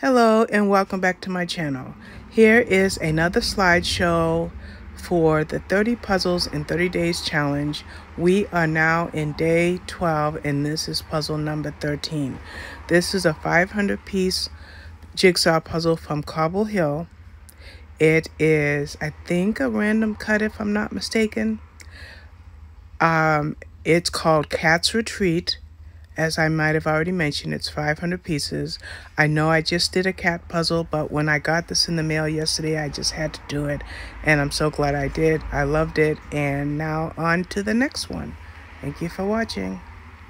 Hello and welcome back to my channel. Here is another slideshow for the 30 puzzles in 30 days challenge. We are now in day 12 and this is puzzle number 13. This is a 500 piece jigsaw puzzle from Cobble Hill. It is, I think, a random cut if I'm not mistaken. Um, it's called Cat's Retreat as I might have already mentioned, it's 500 pieces. I know I just did a cat puzzle, but when I got this in the mail yesterday, I just had to do it. And I'm so glad I did. I loved it. And now on to the next one. Thank you for watching.